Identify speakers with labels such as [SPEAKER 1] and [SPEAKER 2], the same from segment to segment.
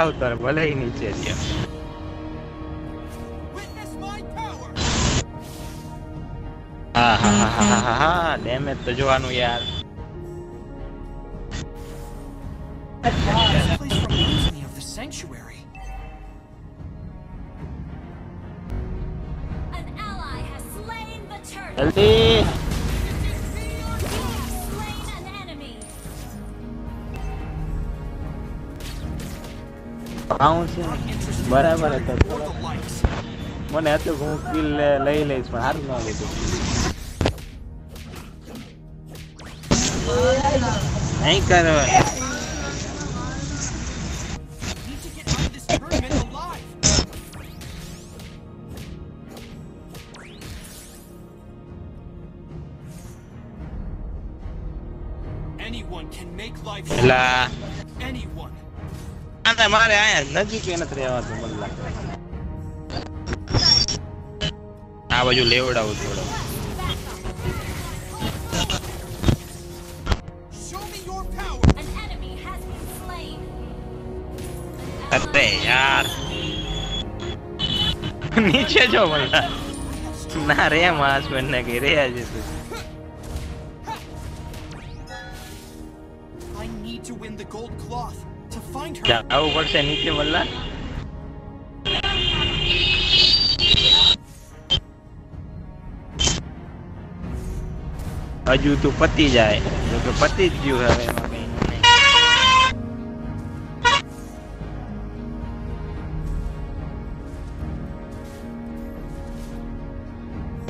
[SPEAKER 1] ઉતાર ભલે ઈ નીચે છે
[SPEAKER 2] Witness my power.
[SPEAKER 1] હા હા હા હા હા હા ડેમેજ તો જોવાનું યાર
[SPEAKER 2] This place reminds me of the sanctuary.
[SPEAKER 3] An ally has slain the turret.
[SPEAKER 1] આવું છે
[SPEAKER 2] Not interested
[SPEAKER 1] બરાબર
[SPEAKER 2] in
[SPEAKER 1] હતો
[SPEAKER 2] the turret or the likes.
[SPEAKER 1] મને હતું કે હું કિલ લઈ લઈશ પણ સારું ન લીધું નહીં કરવા
[SPEAKER 2] Need to get out of this tournament alive. Anyone can make life
[SPEAKER 1] એટલે
[SPEAKER 2] anyone.
[SPEAKER 1] આ તો મારે અહીંયા નજીક એ નથી રહેવાતું મને લાગે આ બાજુ લેવડાવું થોડો
[SPEAKER 2] Show me your power.
[SPEAKER 3] An enemy has been slain.
[SPEAKER 1] અરે યાર નીચે જો મને ના રે માસ ને કઈ રહ્યા છે તું
[SPEAKER 2] to find her.
[SPEAKER 1] જવું પડશે નીચે મલ્લા હજુ તું પતી જાય જો કે પતી જ ગયું હવે એમાં કઈ નહીં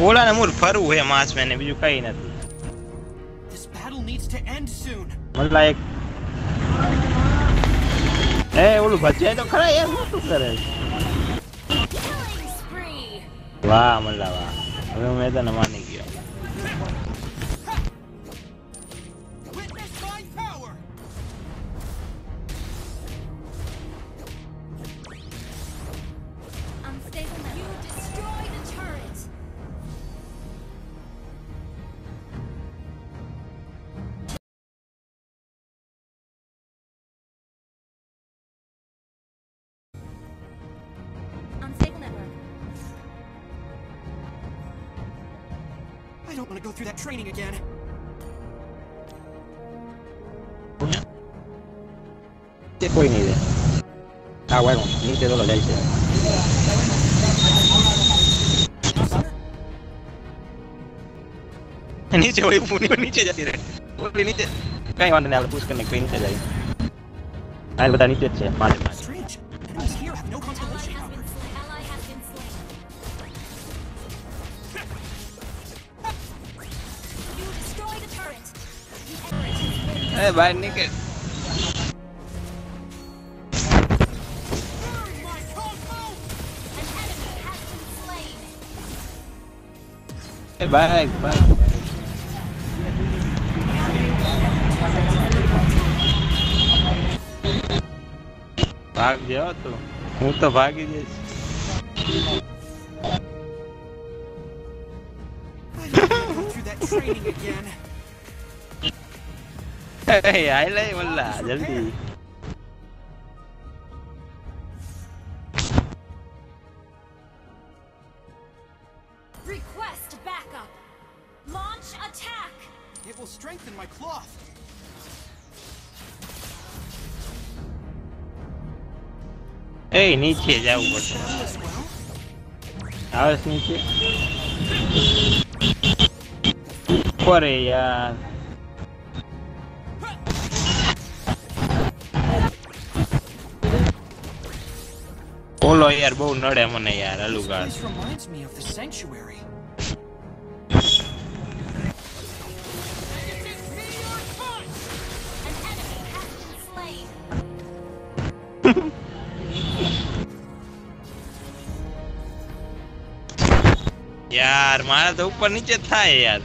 [SPEAKER 1] ઓલા મૂળ ફરવું હે માસ ને બીજું કઈ નથી
[SPEAKER 2] This battle needs to end soon.
[SPEAKER 1] મતલા એક એ ઓલું ભજાય તો ખરા યાર શું કરે. વાહ મલ્લા વાહ. હવે મેં તને માની
[SPEAKER 2] I don't want to go through that training again.
[SPEAKER 1] ¿Qué fue mi idea?
[SPEAKER 2] Ah, bueno, 20 dólares ahí
[SPEAKER 3] Nietzsche,
[SPEAKER 2] voy
[SPEAKER 3] a
[SPEAKER 2] poner
[SPEAKER 3] Nietzsche ya tiene. Voy a Nietzsche. Kaya wala na ako, push ka nag-paint Nietzsche
[SPEAKER 1] એ બહાર નીકળ
[SPEAKER 2] Burn my combo!
[SPEAKER 3] An enemy has been slain.
[SPEAKER 1] એ ભાગ ભાગ ભાગ જેવો તું હું તો ભાગી જઈશ
[SPEAKER 2] I don't want to go through that training again.
[SPEAKER 1] आइलै बल्ल जल्दी
[SPEAKER 3] Request backup. Launch attack.
[SPEAKER 2] It will strengthen my cloth.
[SPEAKER 1] Hey, नीचे जाओ ऊपर
[SPEAKER 2] आओ नीचे
[SPEAKER 1] ऊपर यार નીચે અરે યાર ઓલો યાર બહુ નડે મને યાર
[SPEAKER 2] This
[SPEAKER 1] અલુગાડ
[SPEAKER 2] place reminds me of the sanctuary.
[SPEAKER 3] An enemy has been slain.
[SPEAKER 1] યાર મારા તો ઉપર નીચે જ થાય યાર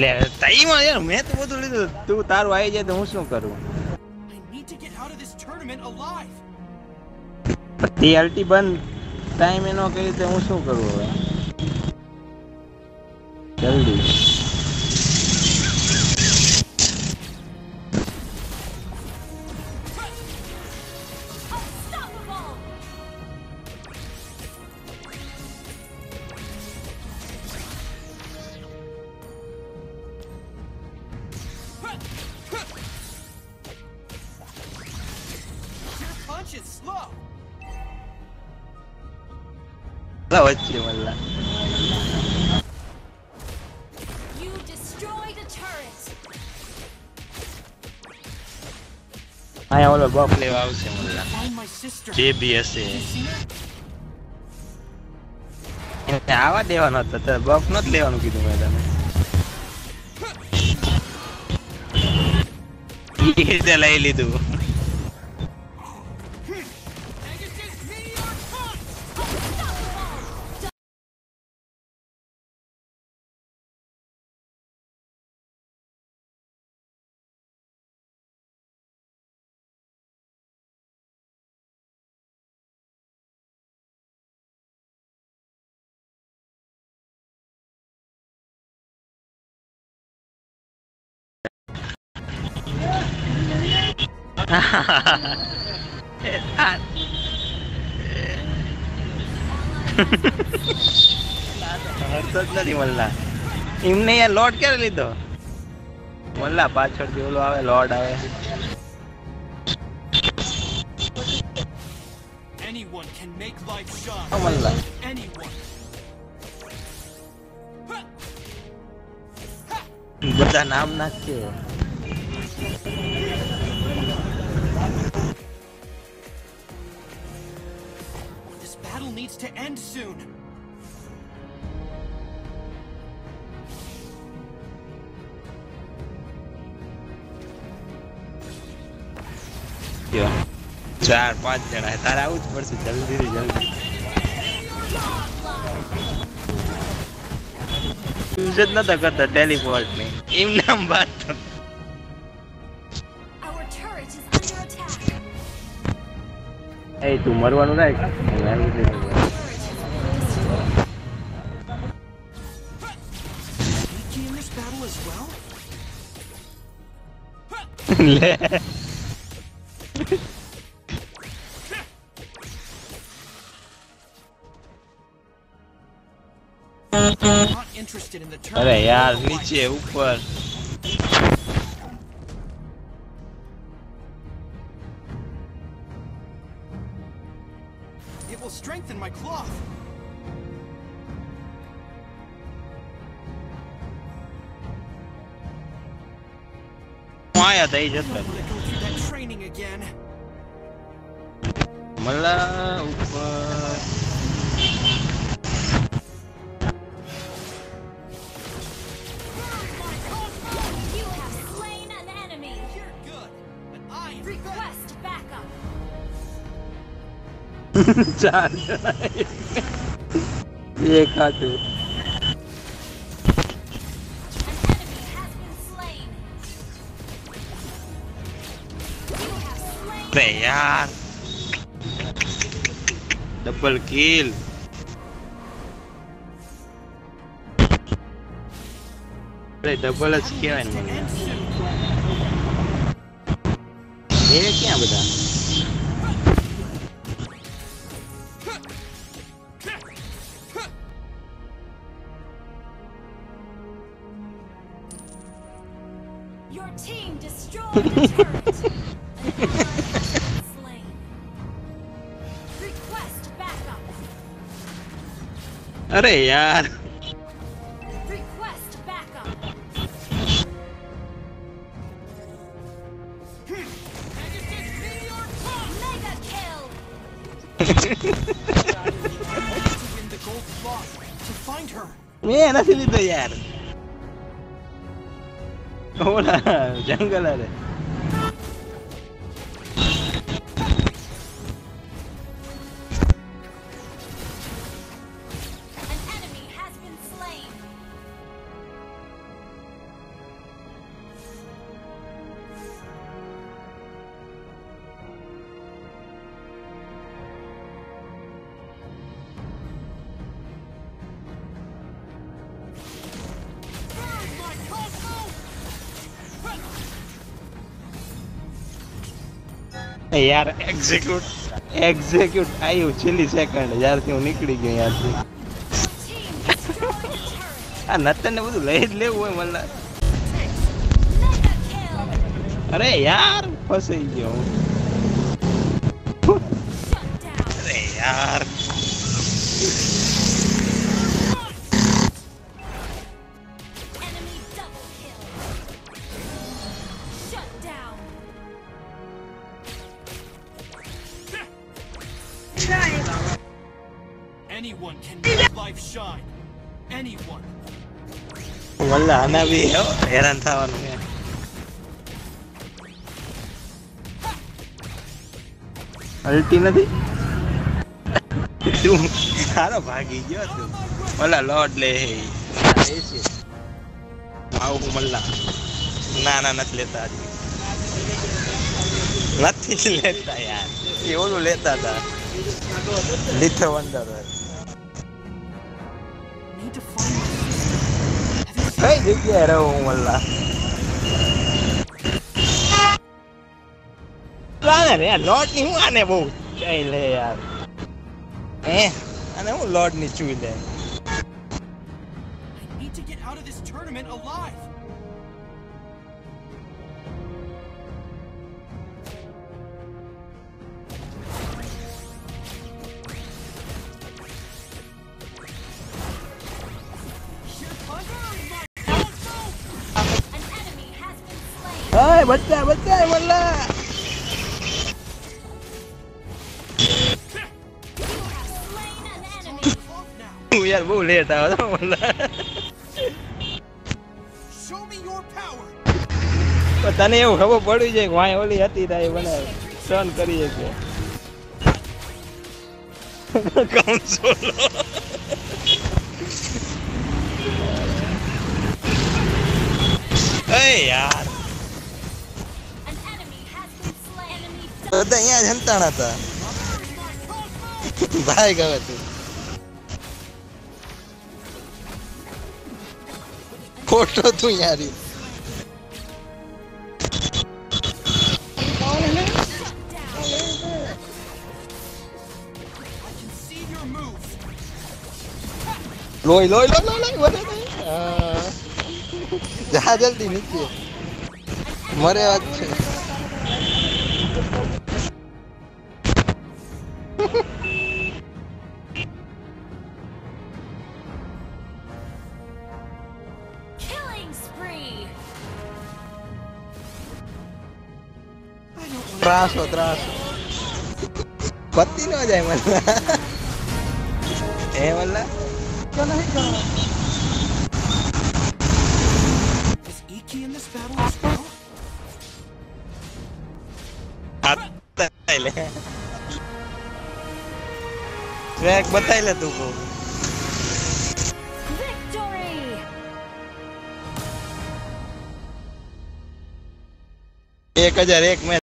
[SPEAKER 1] લે તઈમાં યાર મેં તો બધું લીધું. તું તારું આવી જાય તો હું શું કરું. તે અલ્ટી બંધ. ટાઈમ એનો કરી તો હું શું કરું હવે? જલ્દી.
[SPEAKER 2] Find my sister.
[SPEAKER 1] જે બી હશે
[SPEAKER 2] You see her?
[SPEAKER 1] એને આવા દેવાનો હતો તો બફ નથી લેવાનું કીધું મેં તને ઈ રીતે લઈ લીધું હરતો જ નથી મલ્લા એમને યાર લોડ ક્યારે લીધો મલ્લા પાછળથી ઓલો આવે લોડ આવે
[SPEAKER 2] Anyone can make life shine.
[SPEAKER 1] O મલ્લા
[SPEAKER 2] Anyone.
[SPEAKER 1] બધા નામ નાખશે
[SPEAKER 2] to end soon.
[SPEAKER 1] જો ચાર પાંચ જણા છે. તારે આવું જ પડશે જલ્દી થી જલ્દી યુઝ જ નતો કરતો ટેલિપોર્ટ ની એમ નામ વાત તો.
[SPEAKER 3] Our turret is under attack.
[SPEAKER 1] એ તું મરવાનું રાખ
[SPEAKER 2] as well? Not interested in the
[SPEAKER 1] turn.
[SPEAKER 2] अरे यार नीचे Maya they just
[SPEAKER 1] मला ऊपर
[SPEAKER 3] ये खाते slain.
[SPEAKER 1] અરે યાર ડબલ કિલ અરે ડબલ જ કહેવાય ને
[SPEAKER 2] To
[SPEAKER 1] મને
[SPEAKER 2] end soon.
[SPEAKER 1] એ ક્યાં બધા
[SPEAKER 3] Your team destroyed अरे यार Man, nasıl dito yan? Wala, jungle
[SPEAKER 1] are. યાર એક્ઝિક્યુટ એક્ઝિક્યુટ આવ્યું છેલ્લી સેકન્ડ જ્યારથી હું નીકળી ગયો
[SPEAKER 3] turret.
[SPEAKER 1] આ નતર ને બધું લઈ જ લેવું હોય મને અરે યાર, ફસાઈ ગયો હું. અરે યાર.
[SPEAKER 2] Anyone can make life shine. Anyone.
[SPEAKER 1] વલ્લા આના બી હો હેરાન થવાનું છે અલ્ટી નથી તું સારો ભાગી ગયો તું મલ્લા લોડ લે હે લે છે આવું મલ્લા ના ના નથી લેતા હજી નથી જ લેતા યાર એ ઓલું લેતા હતા લીથર વંડર
[SPEAKER 2] sister. Have you
[SPEAKER 1] કઈ જગ્યાએ રહું હું મલ્લા લાને રે લોટ ની હું આને બહુ ચાઈ લે યાર હે આને હું લોટ ની ચૂઈ લે
[SPEAKER 2] I need to get out of this tournament alive.
[SPEAKER 1] બચ્ચા બચ્ચા વલ્લા યાર બહુ લેટ આવે તો તને એવું ખબર પડી જાય વાય ઓલી હતી તા એ બનાવે સહન કરી શકે કોણ
[SPEAKER 3] સોલો Enemy
[SPEAKER 1] બધા અહીંયા જ હંતાણા હતા ભાઈ ગયો તું ખોટો તું યારી
[SPEAKER 2] I can see your moves.
[SPEAKER 1] લોહી લોહી લોહી લોહી લોહી વધે નહીં. હા. જા જલ્દી નીચે મરે વાત છે ત્રાસો ત્રાસો પતિ નો જાય મલ્લા એ મલ્લા
[SPEAKER 2] Is Iki in this battle as well?
[SPEAKER 1] હાથ બતાઈ લે ટ્રેક બતાઈ લે